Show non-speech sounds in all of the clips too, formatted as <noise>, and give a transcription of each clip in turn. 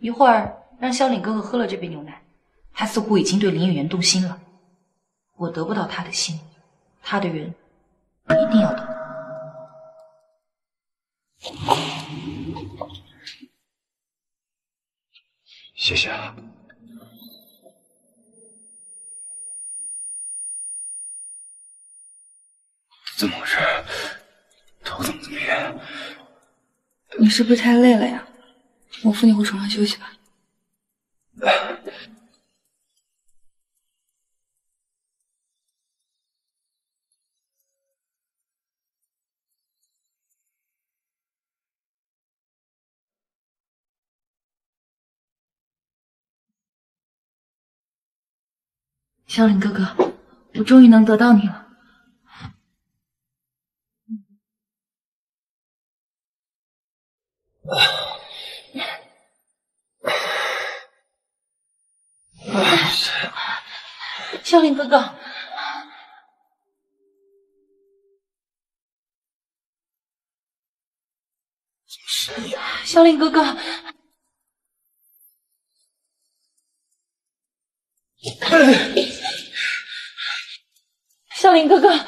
一会儿让萧凛哥哥喝了这杯牛奶，他似乎已经对林演员动心了。我得不到他的心，他的人我一定要得到。谢啊。怎么回事？头怎么这么晕？你是不是太累了呀？我扶你回床上休息吧。萧凌哥哥，我终于能得到你了。<laughs> 萧凌哥哥，萧凌哥哥，萧凌哥哥，小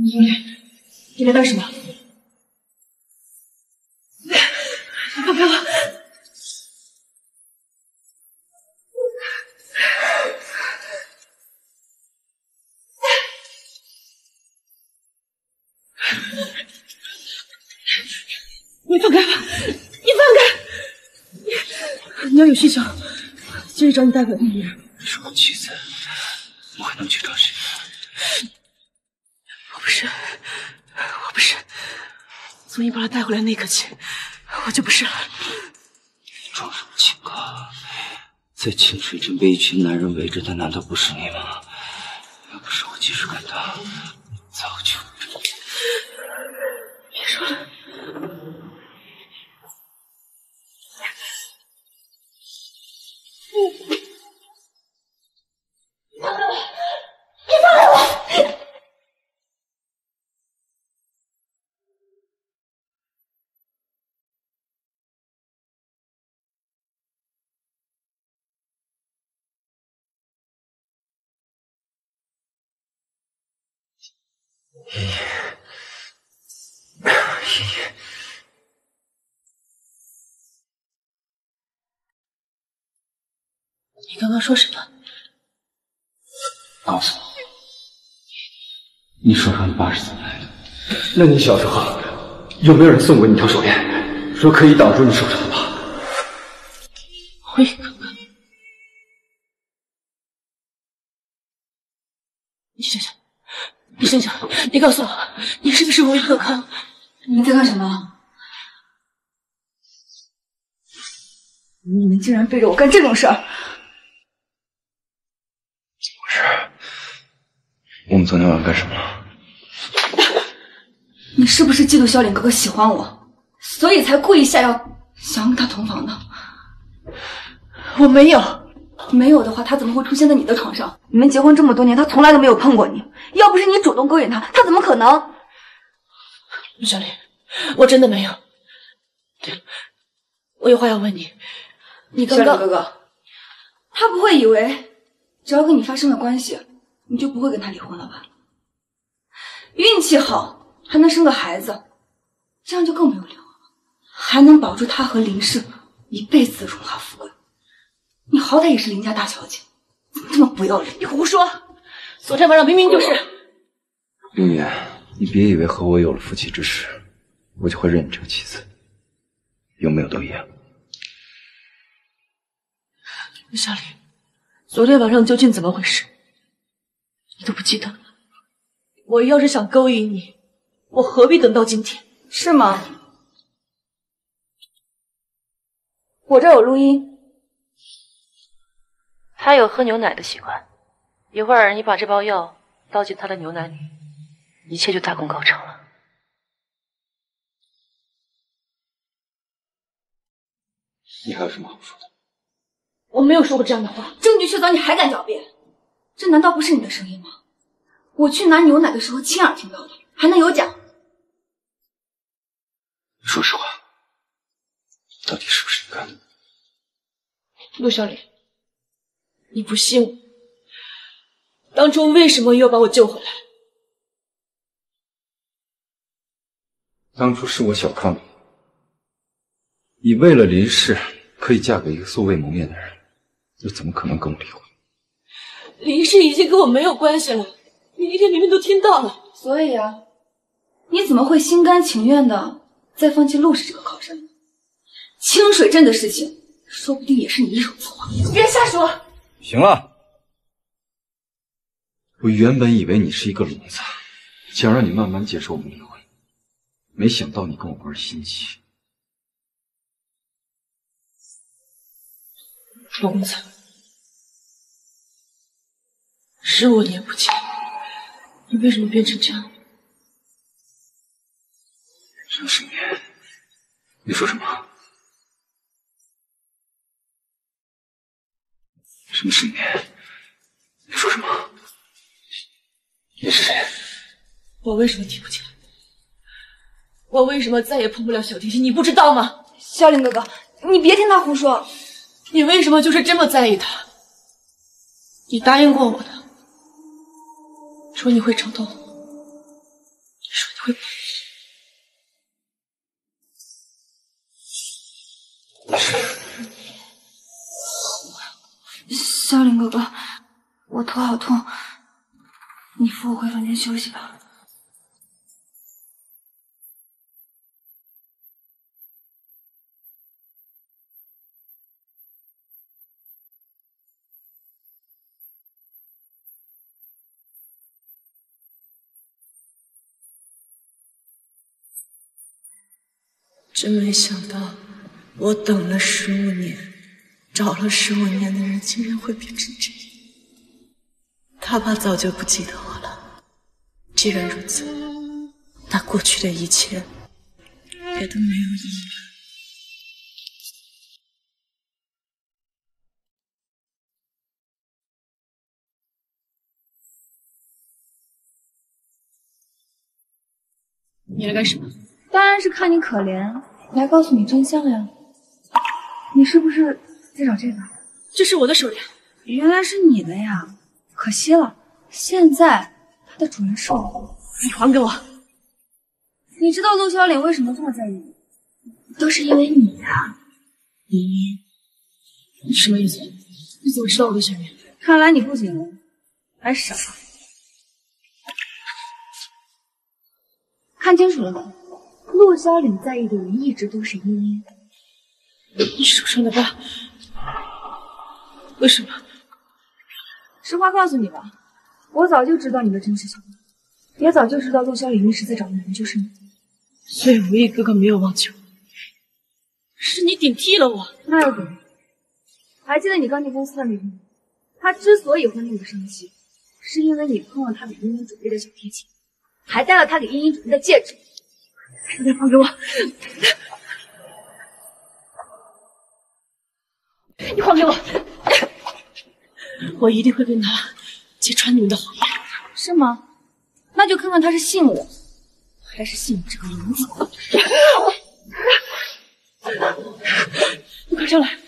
李，你在干什么？今日找你带回来的女人。你是。我妻子，我还能去找谁？我不是，我不是。从你把她带回来那一刻起，我就不是。了。装什么清高？在清水镇被一群男人围着的，难道不是。你吗？要不是。我及时赶到，早就……别说了。你放开我！你放开我！你刚刚说什么？告诉我，你手上的疤是怎么来的？那你小时候有没有人送过你一条手链，说可以挡住你手上的疤？辉哥哥，你醒醒，你醒醒，你告诉我，你是不是吴可可？你们在干什么？你们竟然背着我干这种事儿！怎么回事我们昨天晚上干什么了？你是不是嫉妒萧凛哥哥喜欢我，所以才故意下药想跟他同房的？我没有，没有的话，他怎么会出现在你的床上？你们结婚这么多年，他从来都没有碰过你。要不是你主动勾引他，他怎么可能？小丽，我真的没有。对了，我有话要问你。你刚刚哥哥，他不会以为只要跟你发生了关系，你就不会跟他离婚了吧？运气好，还能生个孩子，这样就更没有离婚了，还能保住他和林氏一辈子的荣华富贵。你好歹也是林家大小姐，怎么这么不要脸？你胡说！昨天晚上明明就是……冰远，你别以为和我有了夫妻之实，我就会认你这个妻子，有没有都一样。小林，昨天晚上究竟怎么回事？你都不记得了？我要是想勾引你，我何必等到今天？是吗？我这有录音。他有喝牛奶的习惯，一会儿你把这包药倒进他的牛奶里，一切就大功告成了。你还有什么好说的？我没有说过这样的话。证据确凿，你还敢狡辩？这难道不是你的声音吗？我去拿牛奶的时候亲耳听到的，还能有假？说实话，到底是不是你干的？陆小李，你不信我？当初为什么又把我救回来？当初是我小看你，你为了林氏可以嫁给一个素未谋面的人，又怎么可能跟我离婚？林氏已经跟我没有关系了，你那天明明都听到了。所以啊，你怎么会心甘情愿的再放弃陆氏这个靠山呢？清水镇的事情，说不定也是你一手策划。别瞎说！行了，我原本以为你是一个聋子，想让你慢慢接受我们离婚，没想到你跟我玩心机。聋子，十五年不见，你为什么变成这样？什么十年？你说什么？什么声音？你说什么？你是谁？我为什么提不起来？我为什么再也碰不了小提琴？你不知道吗？萧凌哥哥，你别听他胡说。你为什么就是这么在意他？你答应过我的，说你会找到我，说你会萧凌哥哥，我头好痛，你扶我回房间休息吧。真没想到，我等了十五年，找了十五年的人，竟然会变成这样。他爸早就不记得我了。既然如此，那过去的一切也都没有意义了。你来干什么？当然是看你可怜，来告诉你真相呀。你是不是在找这个？这是我的手链。原来是你的呀，可惜了，现在它的主人是我。你还给我！你知道陆小岭为什么这么在意你？都是因为你呀、你你什么意思？你怎么知道我的小链？看来你不仅聋，还傻。看清楚了吗？陆小岭在意的人一直都是茵茵。你手上的疤，为什么？实话告诉你吧，我早就知道你的真实想法，也早就知道陆小岭一直在找的人就是你。所以无意哥哥没有忘记我，是你顶替了我。那又怎么？还记得你刚进公司的那天，他之所以会那么生气，是因为你碰了他给茵茵准备的小提琴，还戴了他给茵茵准备的戒指。手链还给我！你还给我！我一定会跟他揭穿你们的谎言。是吗？那就看看他是信我，还是信你这个聋子。<laughs> 你快上来！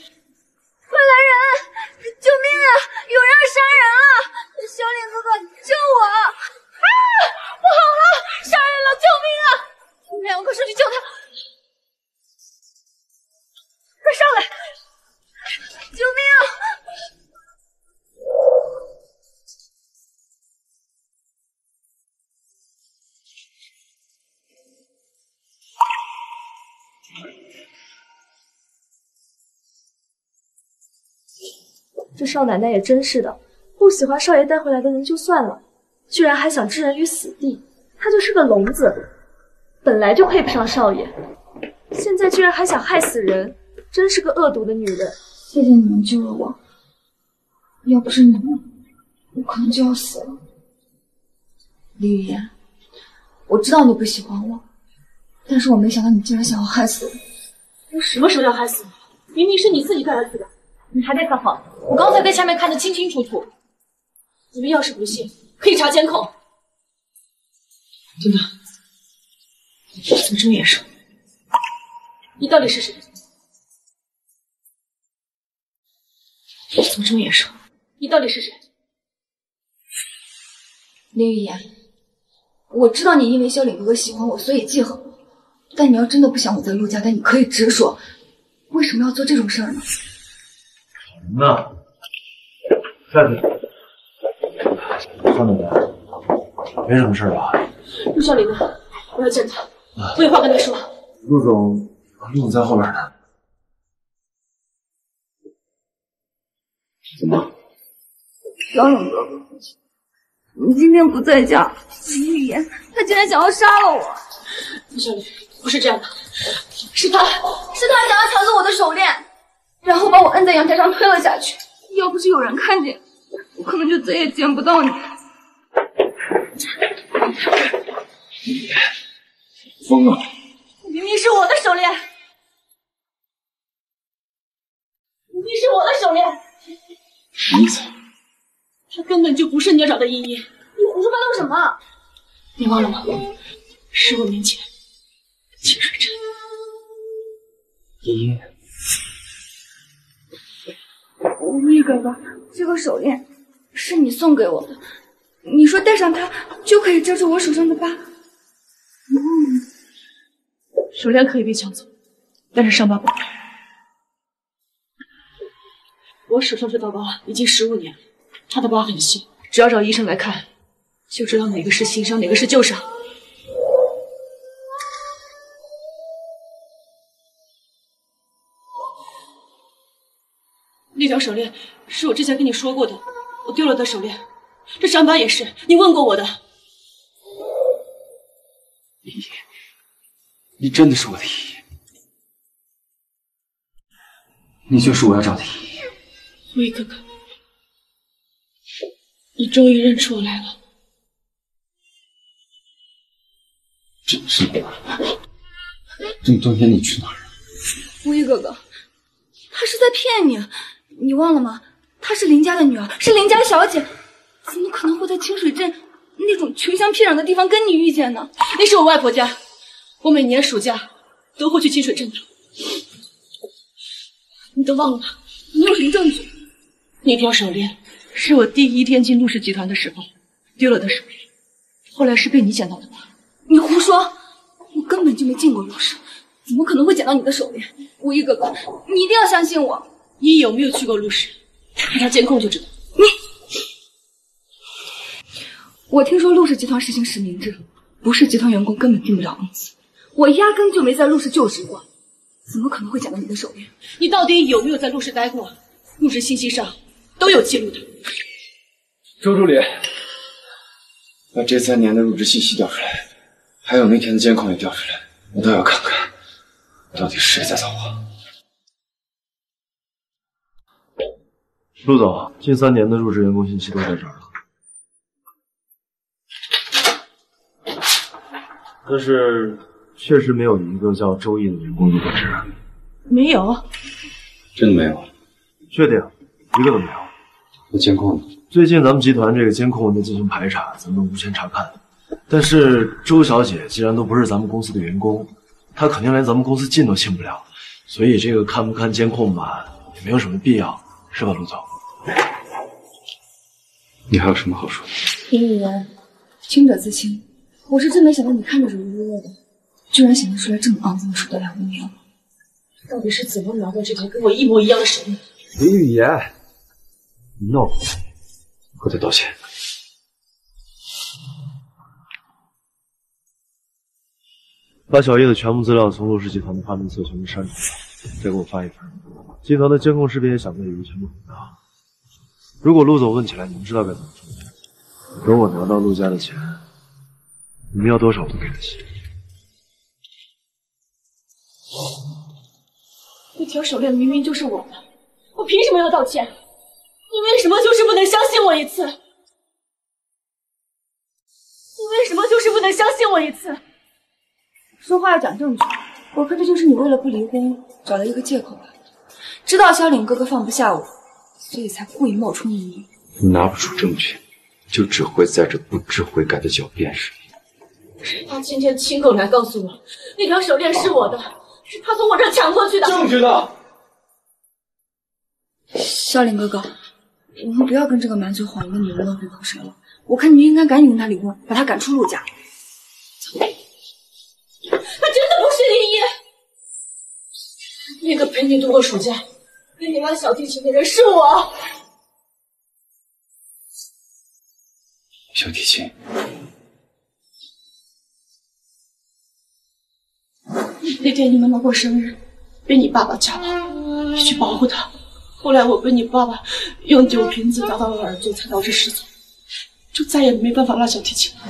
这少奶奶也真是的，不喜欢少爷带回来的人就算了，居然还想置人于死地。她就是个聋子，本来就配不上少爷，现在居然还想害死人，真是个恶毒的女人。谢谢你们救了我，要不是你们，我可能就要死了。李雨言，我知道你不喜欢我，但是我没想到你竟然想要害死我。我什么时候要害死你？明明是你自己带来的，你还在撒谎！我刚才在下面看得清清楚楚。你们要是不信，可以查监控。真的，怎么这么眼熟？你到底是谁？怎么这么眼熟？你到底是谁？林雨言，我知道你因为萧凛哥哥喜欢我，所以记恨我。但你要真的不想我在陆家待，你可以直说，为什么要做这种事儿呢？那下去。少奶奶，没什么事吧？陆少林呢？我要见他，我有话跟他说。陆总，陆总在后边呢。怎么？萧冷哥哥，你今天不在家，林语言他竟然想要杀了我！陆少林，不是这样的，是他，是他想要抢走我的手链，然后把我摁在阳台上推了下去。要不是有人看见，我可能就再也见不到你。疯了！明明是我的手链，明明是我的手链。什么意思？他根本就不是你要找的依依。你胡说八道什么？你忘了吗？十五年前，清水镇，依依，无意哥哥，这个手链是你送给我的，你说戴上它就可以遮住我手上的疤。嗯手链可以被抢走，但是伤疤不可。我手上这道疤已经十五年了，他的疤很细，只要找医生来看，就知道哪个是新伤，哪个是旧伤。条手链是我之前跟你说过的，我丢了的手链。这伤疤也是你问过我的。依依，你真的是我的依依，你就是我要找的依依。魏哥哥，你终于认出我来了。真是的，这么多年你去哪儿了？无意哥哥，他是在骗你，你忘了吗？她是林家的女儿，是林家小姐，怎么可能会在清水镇那种穷乡僻壤的地方跟你遇见呢？那是我外婆家，我每年暑假都会去清水镇的。你都忘了吗？你有什么证据？那条手链是我第一天进陆氏集团的时候丢了的手链，后来是被你捡到的吧？你胡说！我根本就没进过陆氏，怎么可能会捡到你的手链？无一哥哥，你一定要相信我。你有没有去过陆氏？查查监控就知道。你我听说陆氏集团实行实名制，不是集团员工根本进不了公司。我压根就没在陆氏就职过，怎么可能会捡到你的手链？你到底有没有在陆氏待过？入职信息上都有记录的。周助理，把这三年的入职信息调出来，还有那天的监控也调出来，我倒要看看，到底谁在撒谎。陆总，近三年的入职员工信息都在这儿了，但是确实没有一个叫周毅的员工入过职。没有，真的没有？确定，一个都没有。那监控呢？最近咱们集团这个监控在进行排查，咱们无权查看。但是周小姐既然都不是咱们公司的员工，她肯定连咱们公司进都进不了，所以这个看不看监控吧，也没有什么必要，是吧，陆总？你还有什么好说的？林雨言，清者自清。我是真没想到你看着柔弱弱的，居然想得出来这么肮脏的手段来污蔑我。到底是怎么拿到这条跟我一模一样的手链？林语言，no，我得道歉。把小叶的全部资料从陆氏集团的发明册全部删除了，再给我发一份。集团的监控视频也想在以全部回答。如果陆总问起来，你们知道该怎么说。等我拿到陆家的钱，你们要多少我都给得起。那条手链明明就是我的，我凭什么要道歉？你为什么就是不能相信我一次？你为什么就是不能相信我一次？说话要讲证据。我看这就是你为了不离婚找了一个借口吧。知道萧凛哥哥放不下我，所以才故意冒充宁宇。你拿不出证据，就只会在这不知悔改的狡辩时。他今天亲口来告诉我，那条手链是我的，是他从我这儿抢过去的。证据呢？萧林哥哥，我们不要跟这个满嘴谎言的女人浪费口舌了。我看你应该赶紧跟他离婚，把他赶出陆家。他真的不是林一，那个陪你度过暑假、陪你拉小提琴的人是我。小提琴，那天你妈妈过生日，被你爸爸掐了，你去保护她。后来我被你爸爸用酒瓶子砸到了耳朵，才导致失聪，就再也没办法拉小提琴了。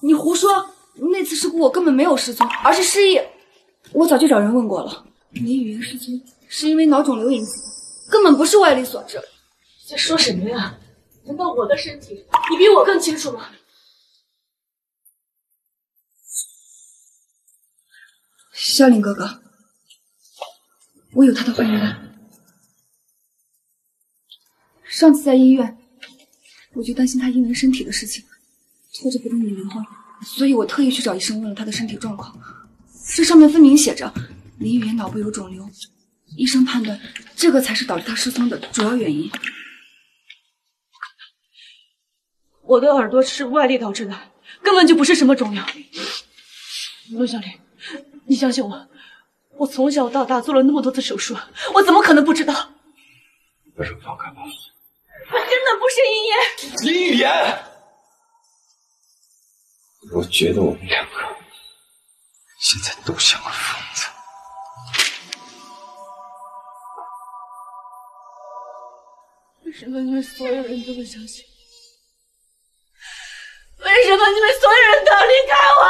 你胡说！那次事故我根本没有失踪，而是失忆。我早就找人问过了，你语言失聪是因为脑肿瘤引起的，根本不是外力所致。在说什么呀？难道我的身体你比我更清楚吗？萧林哥哥，我有他的化验单。上次在医院，我就担心他因为身体的事情拖着不跟你离婚，所以我特意去找医生问了他的身体状况。这上面分明写着林雨言脑部有肿瘤，医生判断这个才是导致他失聪的主要原因。我的耳朵是外力导致的，根本就不是什么肿瘤。陆小玲，你相信我，我从小到大做了那么多次手术，我怎么可能不知道？把手放开吧。他真的不是林雨言，我觉得我们两个现在都像个疯子。为什么你们所有人都不相信？为什么你们所有人都要离开我？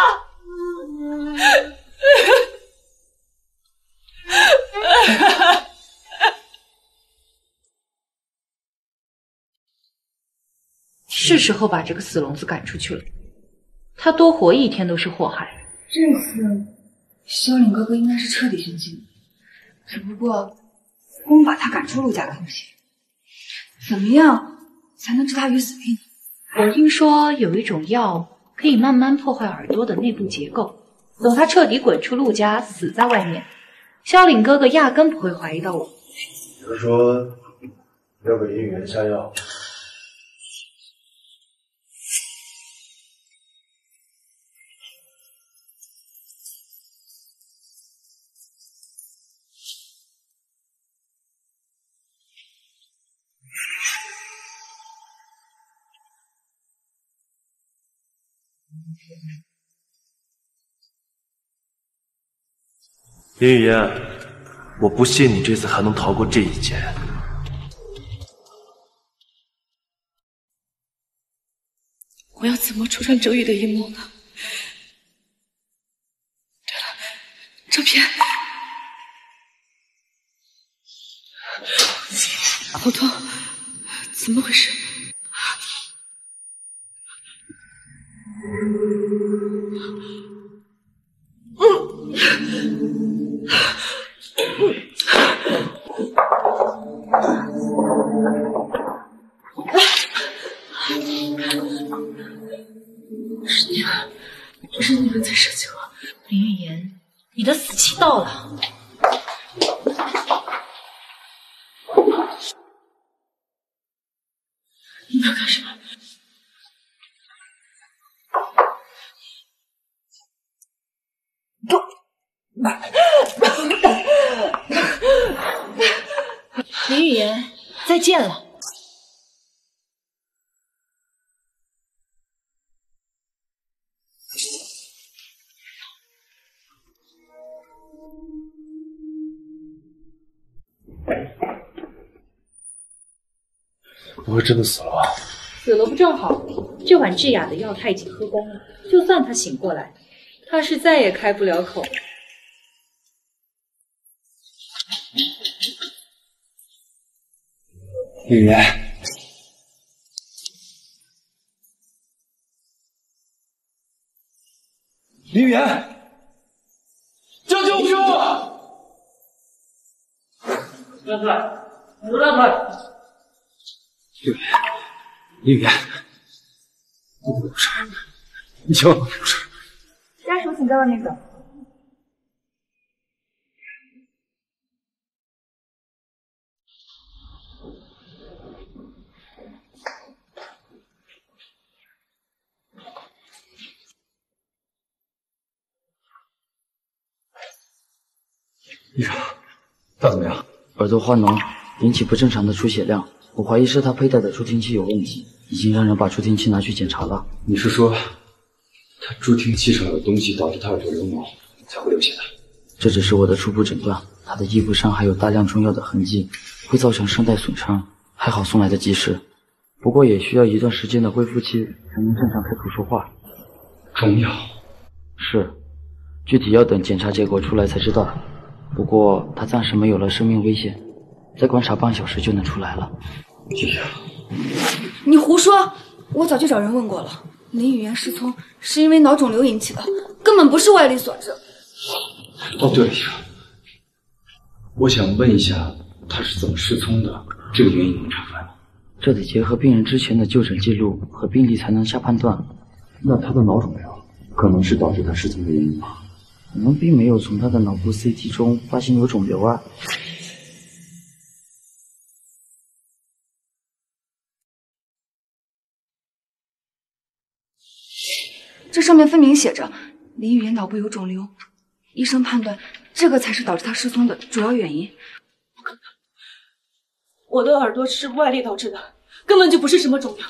是时候把这个死聋子赶出去了。他多活一天都是祸害。这次萧凛哥哥应该是彻底生气了，只不过我们把他赶出陆家可不行。怎么样才能置他于死地呢？我听说有一种药可以慢慢破坏耳朵的内部结构，等他彻底滚出陆家，死在外面，萧凛哥哥压根不会怀疑到我。你是说要给林雨言下药？林雨言，我不信你这次还能逃过这一劫。我要怎么戳穿周宇的阴谋呢？对了，照片，好痛，怎么回事？到了。你要干什么？不 <laughs> 林语言，再见了。真的死了吧？死了不正好？这碗治雅的药他已经喝光了，就算他醒过来，怕是再也开不了口。李媛，李媛，救救我！让出来！让李媛，李媛，我有事儿，你千万不能有事儿。家属请在外面等。医生，他怎么样？耳朵化脓，引起不正常的出血量，我怀疑是他佩戴的助听器有问题，已经让人把助听器拿去检查了。你是说，他助听器上有东西，导致他耳朵流脓，才会流血的？这只是我的初步诊断，他的衣服上还有大量中药的痕迹，会造成声带损伤。还好送来的及时，不过也需要一段时间的恢复期才能正常开口说话。中药是，具体要等检查结果出来才知道。不过他暂时没有了生命危险，再观察半小时就能出来了。医生，你胡说！我早就找人问过了，林雨言失聪是因为脑肿瘤引起的，根本不是外力所致。哦，对了，医生，我想问一下，他是怎么失聪的？这个原因能查出来吗？这得结合病人之前的就诊记录和病历才能下判断。那他的脑肿瘤可能是导致他失聪的原因吗？我们并没有从他的脑部 CT 中发现有肿瘤啊。这上面分明写着林雨言脑部有肿瘤，医生判断这个才是导致他失踪的主要原因。不可能我的耳朵是外力导致的，根本就不是什么肿瘤。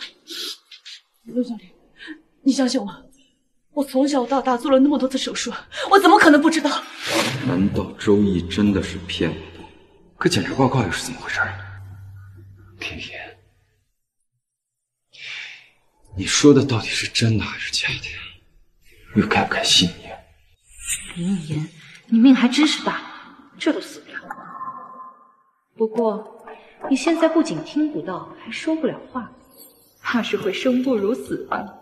陆经理，你相信我，我从小到大做了那么多次手术，我怎么可能不知道？难道周易真的是骗我的？可检查报告又是怎么回事？天天，你说的到底是真的还是假的呀？我该不该信你？林雨言，你命还真是大，这都死不了。不过你现在不仅听不到，还说不了话，怕是会生不如死吧？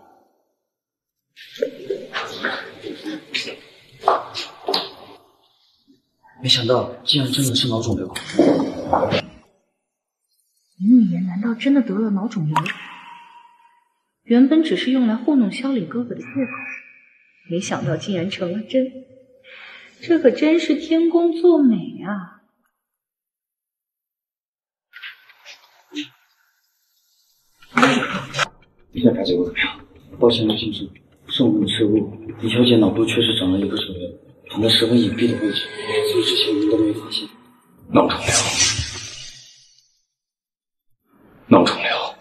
没想到竟然真的是脑肿瘤。林雨言难道真的得了脑肿瘤？原本只是用来糊弄萧凛哥哥的借口，没想到竟然成了真。这可真是天公作美啊！你检查结果怎么样？抱歉，刘先生，是我们的失误。李小姐脑部确实长了一个肿瘤，长在十分隐蔽的位置，所以之前我们都没发现。脑肿瘤，脑肿瘤，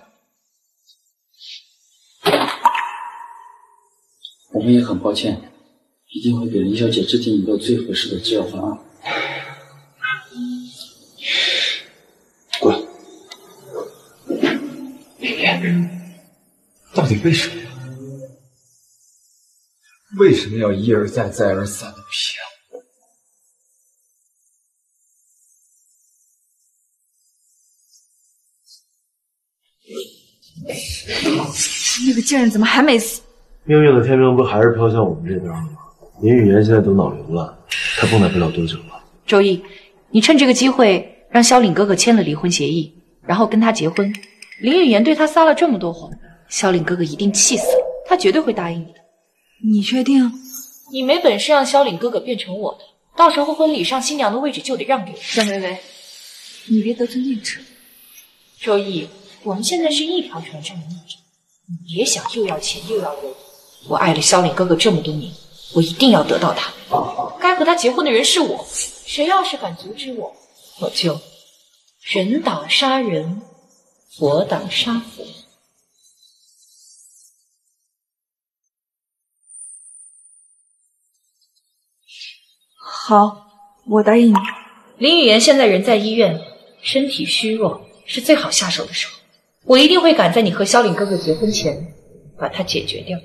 我们也很抱歉，一定会给林小姐制定一个最合适的治疗方案。滚！林莲，到底为什么呀？为什么要一而再、再而三的骗我？那个贱人怎么还没死？命运的天平不还是飘向我们这边了吗？林雨言现在得脑瘤了，他蹦跶不了多久了。周易，你趁这个机会让萧凛哥哥签了离婚协议，然后跟他结婚。林雨言对他撒了这么多谎，萧凛哥哥一定气死了，他绝对会答应你的。你确定？你没本事让萧凛哥哥变成我的，到时候婚礼上新娘的位置就得让给我。江薇薇，你别得寸进尺。周易，我们现在是一条船上的逆者，你别想又要钱又要人。我爱了萧凛哥哥这么多年，我一定要得到他。该和他结婚的人是我，谁要是敢阻止我，我就人挡杀人，佛挡杀佛。好，我答应你。林雨言现在人在医院，身体虚弱，是最好下手的时候。我一定会赶在你和萧凛哥哥结婚前把他解决掉。